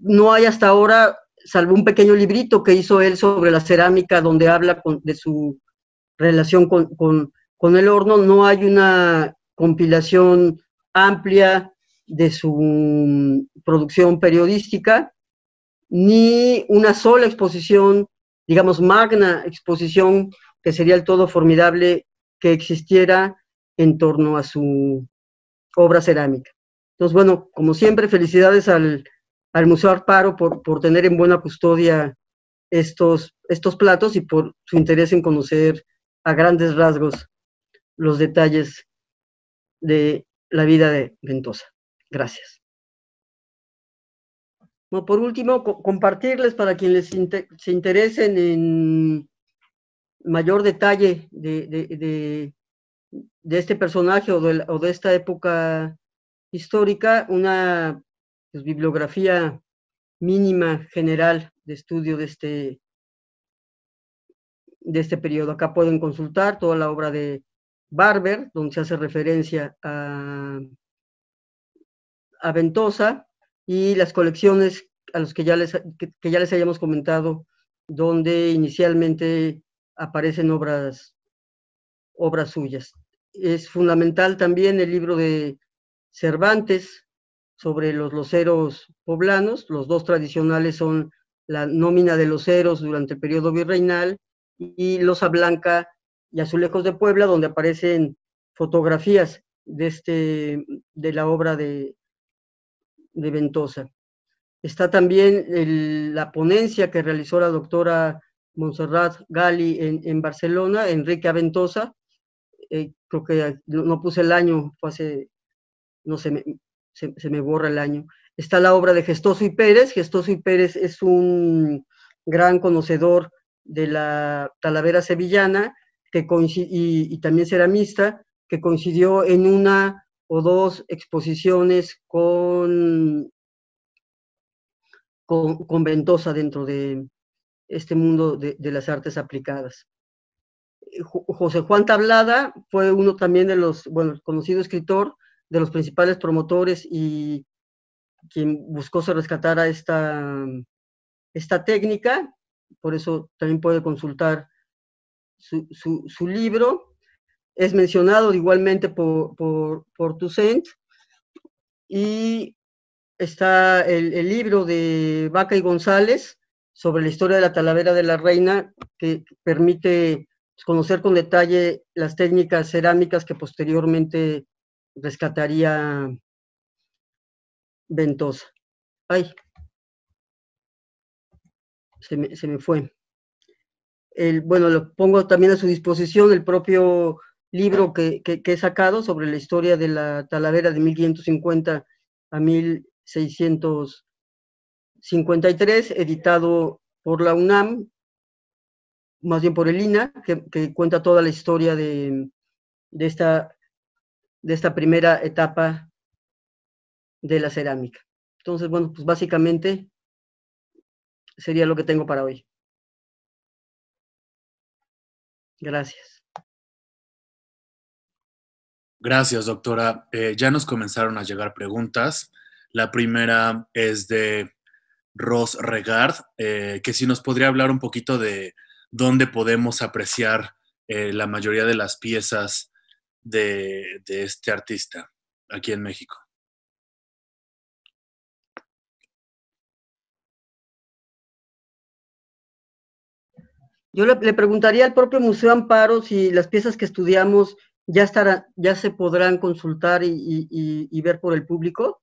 No hay hasta ahora, salvo un pequeño librito que hizo él sobre la cerámica, donde habla de su relación con, con, el horno, no hay una compilación amplia de su producción periodística, ni una sola exposición digamos, magna exposición que sería el todo formidable que existiera en torno a su obra cerámica. Entonces, bueno, como siempre, felicidades al, Museo Arparo por, por, tener en buena custodia estos, estos platos y por su interés en conocer a grandes rasgos los detalles de la vida de Ventosa. Gracias. Por último, compartirles para quienes se interesen en mayor detalle de, de, este personaje o de, o de esta época histórica, una pues, bibliografía mínima general de estudio de este, de este periodo. Acá pueden consultar toda la obra de Barber, donde se hace referencia a, a Ventosa, y las colecciones a los que ya les, que ya les hayamos comentado, donde inicialmente aparecen obras, obras suyas. Es fundamental también el libro de Cervantes sobre los loceros poblanos. Los dos tradicionales son la nómina de loceros durante el periodo virreinal y Losa Blanca y Azulejos de Puebla, donde aparecen fotografías de, este, de la obra de, de Ventosa. Está también la ponencia que realizó la doctora Montserrat Gali en, Barcelona, Enrique Aventosa, eh, creo que no, puse el año, fue hace no me, se, me borra el año. Está la obra de Gestoso y Pérez. Gestoso y Pérez es un gran conocedor de la Talavera sevillana que y, y, también ceramista, que coincidió en una o dos exposiciones con, con, Ventosa dentro de este mundo de, las artes aplicadas. José Juan Tablada fue uno también de los, bueno, conocido escritor, de los principales promotores y quien buscó se rescatara esta, esta técnica, por eso también puede consultar su, su, libro. Es mencionado igualmente por, por, por Toussaint y está el, el, libro de Vaca y González sobre la historia de la Talavera de la Reina, que permite conocer con detalle las técnicas cerámicas que posteriormente rescataría Ventosa. Ay, se me, se me fue. El, bueno, lo pongo también a su disposición el propio libro que, que, he sacado sobre la historia de la Talavera de 1550 a 1653, editado por la UNAM, más bien por el INA, que, que cuenta toda la historia de, de esta de esta primera etapa de la cerámica. Entonces, bueno, pues básicamente sería lo que tengo para hoy. Gracias. Gracias, doctora. Eh, ya nos comenzaron a llegar preguntas. La primera es de Ross Regard, eh, que si nos podría hablar un poquito de dónde podemos apreciar eh, la mayoría de las piezas de, este artista aquí en México? Yo le, preguntaría al propio Museo Amparo si las piezas que estudiamos ya, estarán, ya se podrán consultar y, ver por el público.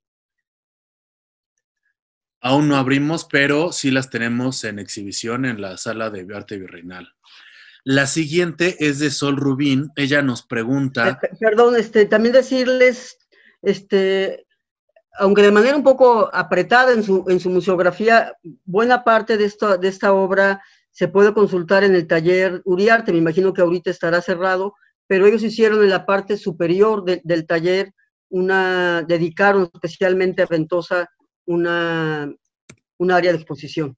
Aún no abrimos, pero sí las tenemos en exhibición en la sala de arte virreinal. La siguiente es de Sol Rubín. Ella nos pregunta. Eh, perdón, este, también decirles, este, aunque de manera un poco apretada en su, en su museografía, buena parte de de esta obra se puede consultar en el taller Uriarte. Me imagino que ahorita estará cerrado, pero ellos hicieron en la parte superior del taller una, dedicaron especialmente a Ventosa una, un área de exposición.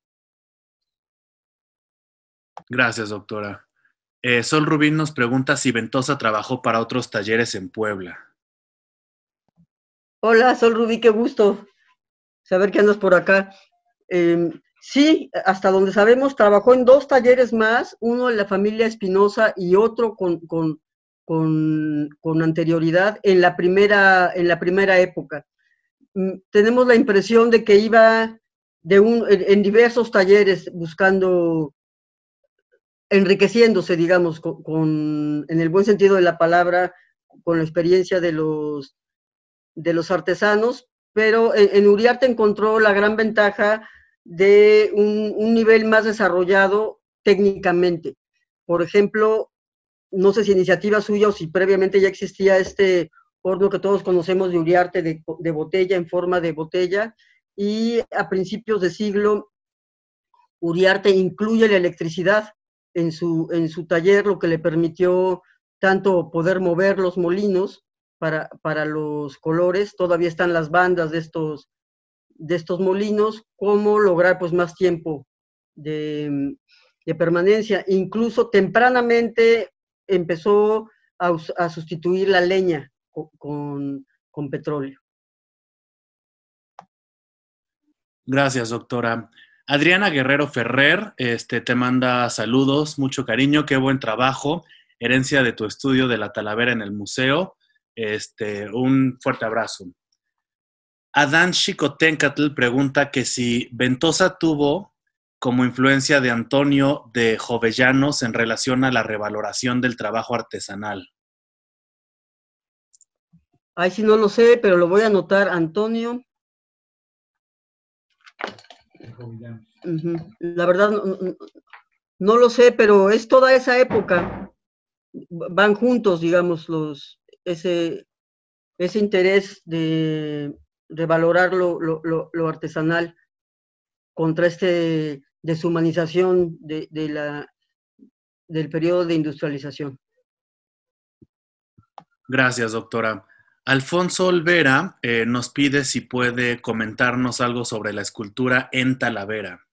Gracias, doctora. Eh, Sol Rubín nos pregunta si Ventosa trabajó para otros talleres en Puebla. Hola, Sol Rubí, qué gusto saber que andas por acá. Em, sí, hasta donde sabemos, trabajó en dos talleres más, uno en la familia Espinosa y otro con, con, con, anterioridad en la primera, en la primera época. Mm, tenemos la impresión de que iba de un, en diversos talleres buscando enriqueciéndose, digamos, con, en el buen sentido de la palabra, con la experiencia de los, de los artesanos, pero en, Uriarte encontró la gran ventaja de un, un, nivel más desarrollado técnicamente. Por ejemplo, no sé si iniciativa suya o si previamente ya existía este horno que todos conocemos de Uriarte de, botella en forma de botella, y a principios de siglo Uriarte incluye la electricidad en su, en su taller, lo que le permitió tanto poder mover los molinos para, para los colores, todavía están las bandas de estos, de estos molinos, como lograr pues más tiempo de, de permanencia. Incluso tempranamente empezó a sustituir la leña con, petróleo. Gracias, doctora. Adriana Guerrero Ferrer este, te manda saludos, mucho cariño, qué buen trabajo, herencia de tu estudio de la Talavera en el museo. Este, un fuerte abrazo. Adán Chicotencatl pregunta que si Ventosa tuvo como influencia de Antonio de Jovellanos en relación a la revaloración del trabajo artesanal. Ay, sí, no lo sé, pero lo voy a anotar, Antonio la verdad, no, lo sé, pero es toda esa época. Van juntos, digamos, los, ese, ese interés de, valorar lo, lo, artesanal contra este deshumanización de, de la, del periodo de industrialización. Gracias, doctora. Alfonso Olvera eh, nos pide si puede comentarnos algo sobre la escultura en Talavera.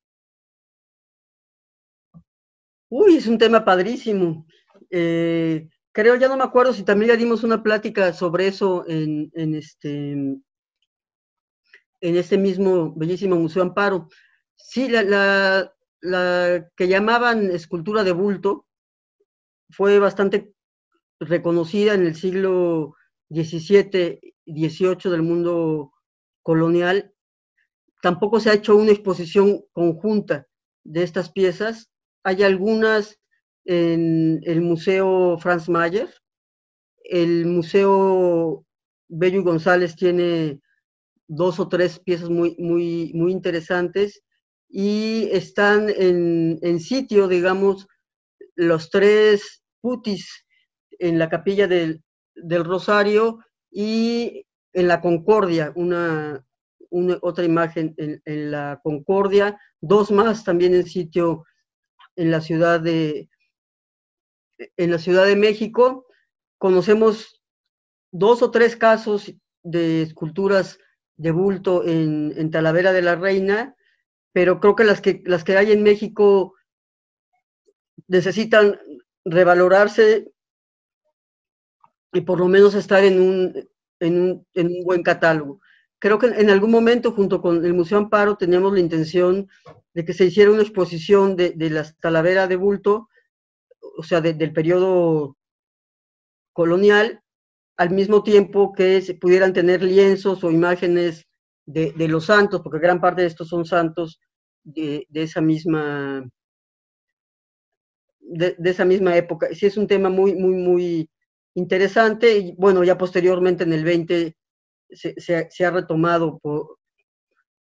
Uy, es un tema padrísimo. Eh, creo, ya no me acuerdo si también ya dimos una plática sobre eso en, este, en este mismo bellísimo Museo Amparo. Sí, la, la que llamaban escultura de bulto fue bastante reconocida en el siglo 17, 18 del mundo colonial, tampoco se ha hecho una exposición conjunta de estas piezas. Hay algunas en el Museo Franz Mayer, el Museo Bello González tiene dos o tres piezas muy, muy, muy interesantes y están en, en sitio, digamos, los tres putis en la capilla del, del Rosario y en la Concordia, una, otra imagen en, la Concordia, dos más también en sitio en la ciudad de en la Ciudad de México. Conocemos dos o tres casos de esculturas de bulto en, en, Talavera de la Reina, pero creo que las que las que hay en México necesitan revalorarse y por lo menos estar en un, en un, en un buen catálogo. Creo que en algún momento, junto con el Museo Amparo, teníamos la intención de que se hiciera una exposición de, de las Talavera de Bulto, o sea, del periodo colonial, al mismo tiempo que se pudieran tener lienzos o imágenes de, de los santos, porque gran parte de estos son santos de, de esa misma de, de, esa misma época. Sí es un tema muy, muy, muy, interesante. Y bueno, ya posteriormente en el 20 se, se, ha retomado por,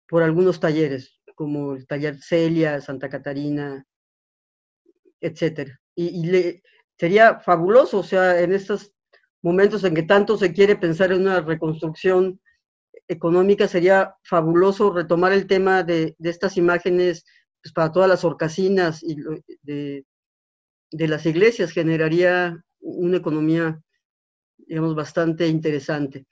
por, algunos talleres, como el taller Celia, Santa Catarina, etcétera. Y, le, sería fabuloso, o sea, en estos momentos en que tanto se quiere pensar en una reconstrucción económica, sería fabuloso retomar el tema de, de estas imágenes pues, para todas las orcasinas y de, de las iglesias, generaría una economía, digamos, bastante interesante.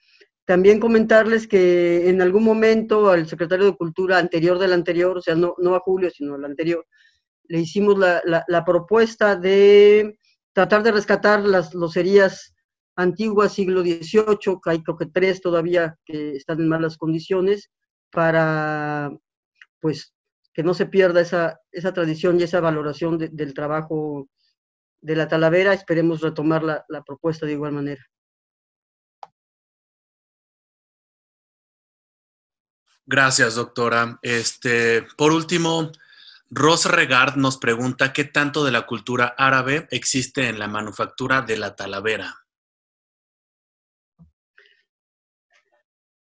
También comentarles que en algún momento al secretario de Cultura anterior del anterior, o sea, no, no a Julio, sino al anterior, le hicimos la, la, propuesta de tratar de rescatar las locerías antiguas, siglo XVIII, que hay creo que tres todavía que están en malas condiciones, para pues que no se pierda esa, esa tradición y esa valoración del trabajo de la Talavera, esperemos retomar la, propuesta de igual manera. Gracias, doctora. Este, por último, Ros Regard nos pregunta qué tanto de la cultura árabe existe en la manufactura de la talavera.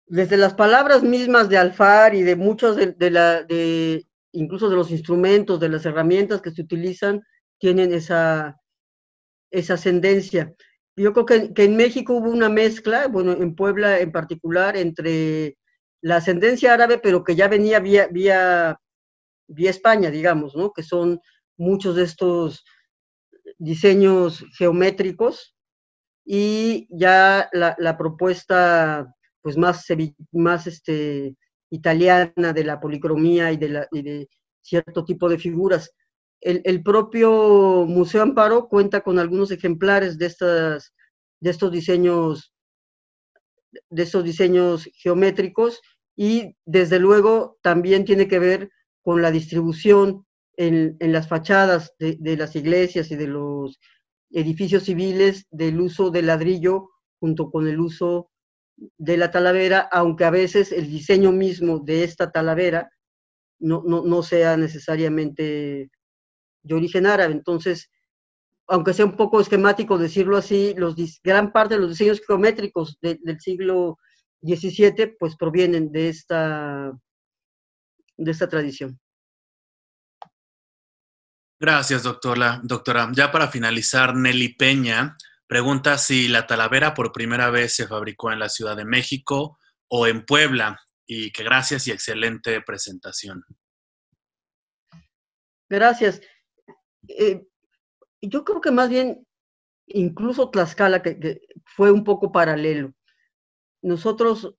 Desde las palabras mismas de Alfar y de muchos de, la, de, incluso de los instrumentos, de las herramientas que se utilizan, tienen esa, esa ascendencia. Yo creo que, en México hubo una mezcla, bueno, en Puebla en particular, entre la ascendencia árabe, pero que ya venía vía, vía, España, digamos, ¿no? Que son muchos de estos diseños geométricos y ya la, la propuesta pues más, más este, italiana de la policromía y de, la, y de cierto tipo de figuras. El, propio Museo Amparo cuenta con algunos ejemplares de, estas, de estos diseños de estos diseños geométricos y desde luego también tiene que ver con la distribución en, en las fachadas de, de, las iglesias y de los edificios civiles del uso del ladrillo junto con el uso de la talavera, aunque a veces el diseño mismo de esta talavera no, no, no sea necesariamente de origen árabe. Entonces, aunque sea un poco esquemático decirlo así, los, gran parte de los diseños geométricos de, del siglo XVII pues provienen de esta, de esta tradición. Gracias, doctora. doctora. Ya para finalizar, Nelly Peña Pregunta si la talavera por primera vez se fabricó en la Ciudad de México o en Puebla. Y que gracias y excelente presentación. Gracias. Eh, yo creo que más bien, incluso Tlaxcala, que, fue un poco paralelo. Nosotros,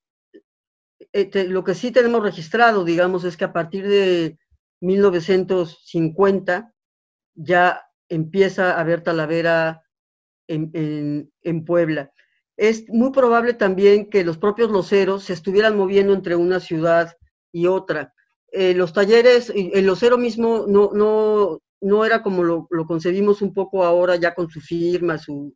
eh, lo que sí tenemos registrado, digamos, es que a partir de 1950 ya empieza a haber talavera en, en, Puebla. Es muy probable también que los propios loceros se estuvieran moviendo entre una ciudad y otra. Eh, los talleres, el locero mismo no, no, no era como lo, lo, concebimos un poco ahora ya con su firma, su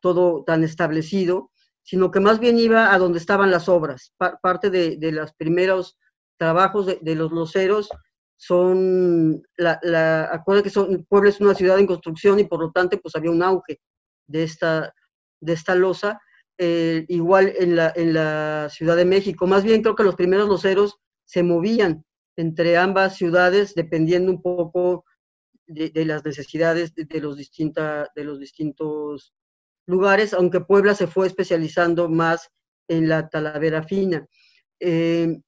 todo tan establecido, sino que más bien iba a donde estaban las obras. Pa parte de, de, los primeros trabajos de, los loceros son, la, la, que son, Puebla es una ciudad en construcción y por lo tanto pues había un auge de esta, de esta losa, eh, igual en la, en la Ciudad de México. Más bien creo que los primeros loceros se movían entre ambas ciudades dependiendo un poco de, las necesidades de, los distinta, de los distintos lugares, aunque Puebla se fue especializando más en la talavera fina. Eh,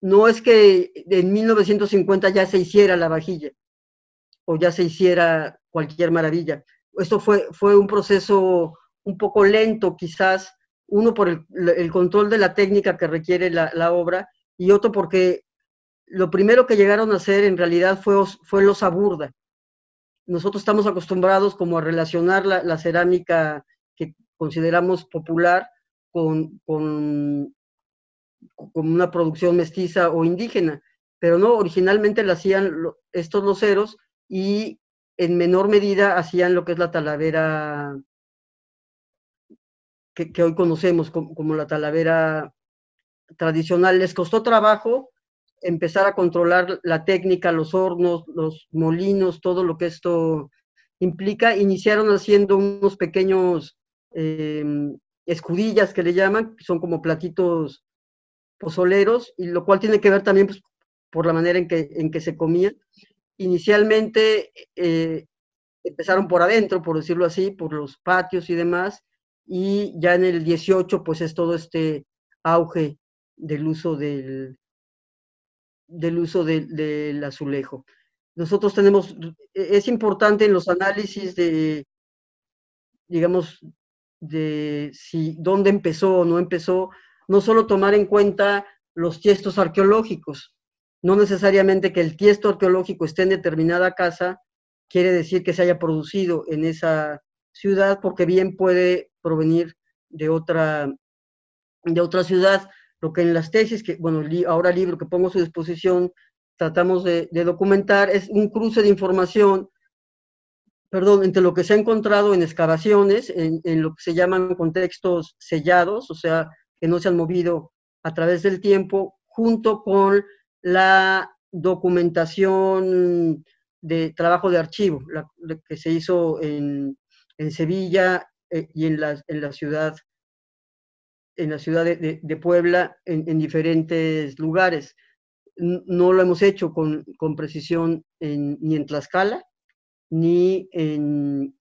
no es que en 1950 ya se hiciera la vajilla o ya se hiciera cualquier maravilla esto fue, fue un proceso un poco lento quizás, uno por el, control de la técnica que requiere la, obra y otro porque lo primero que llegaron a hacer en realidad fue, fue losa burda. Nosotros estamos acostumbrados como a relacionar la, cerámica que consideramos popular con, con, una producción mestiza o indígena, pero no, originalmente la hacían estos loceros y en menor medida hacían lo que es la talavera que, que hoy conocemos como, como, la talavera tradicional. Les costó trabajo empezar a controlar la técnica, los hornos, los molinos, todo lo que esto implica. Iniciaron haciendo unos pequeños eh, escudillas que le llaman, que son como platitos pozoleros, y lo cual tiene que ver también pues, por la manera en que, en que se comía inicialmente eh, empezaron por adentro, por decirlo así, por los patios y demás, y ya en el 18 pues es todo este auge del uso del, del uso de, del azulejo. Nosotros tenemos, es importante en los análisis de, digamos, de si dónde empezó o no empezó, no solo tomar en cuenta los tiestos arqueológicos, no necesariamente que el tiesto arqueológico esté en determinada casa quiere decir que se haya producido en esa ciudad, porque bien puede provenir de otra, de otra ciudad. Lo que en las tesis, que bueno, ahora libro que pongo a su disposición, tratamos de, documentar, es un cruce de información, perdón, entre lo que se ha encontrado en excavaciones, en, en lo que se llaman contextos sellados, o sea, que no se han movido a través del tiempo, junto con la documentación de trabajo de archivo, que se hizo en, Sevilla eh, y en la, en la ciudad en la ciudad de, Puebla en, diferentes lugares. No lo hemos hecho con, precisión ni en Tlaxcala ni en,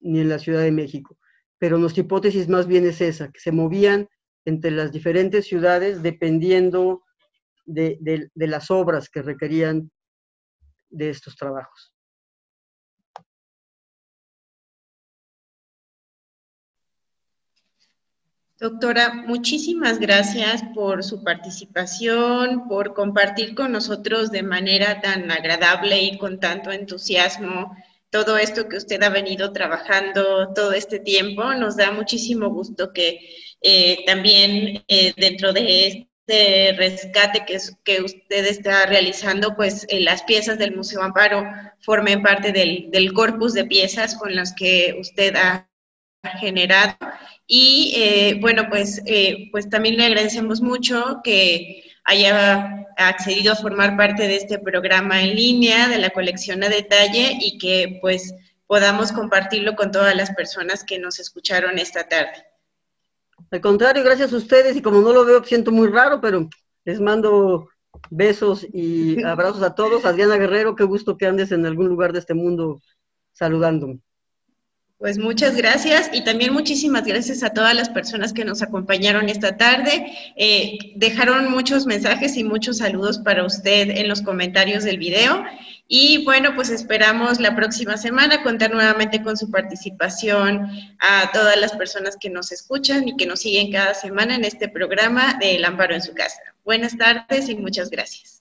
ni en la Ciudad de México. Pero nuestra hipótesis más bien es esa, que se movían entre las diferentes ciudades dependiendo de, de las obras que requerían de estos trabajos. Doctora, muchísimas gracias por su participación, por compartir con nosotros de manera tan agradable y con tanto entusiasmo todo esto que usted ha venido trabajando todo este tiempo. Nos da muchísimo gusto que eh, también eh, dentro de este rescate que, usted está realizando, pues eh, las piezas del Museo Amparo formen parte del corpus de piezas con las que usted ha generado y eh, bueno, pues, eh, pues también le agradecemos mucho que haya accedido a formar parte de este programa en línea de la colección a detalle y que pues podamos compartirlo con todas las personas que nos escucharon esta tarde. Al contrario, gracias a ustedes y como no lo veo, siento muy raro, pero les mando besos y (laughs) abrazos a todos. Adriana Guerrero, qué gusto que andes en algún lugar de este mundo saludándome. Pues muchas gracias y también muchísimas gracias a todas las personas que nos acompañaron esta tarde. Eh, dejaron muchos mensajes y muchos saludos para usted en los comentarios del video. Y bueno, pues esperamos la próxima semana contar nuevamente con su participación a todas las personas que nos escuchan y que nos siguen cada semana en este programa de El Amparo en su casa. Buenas tardes y muchas gracias.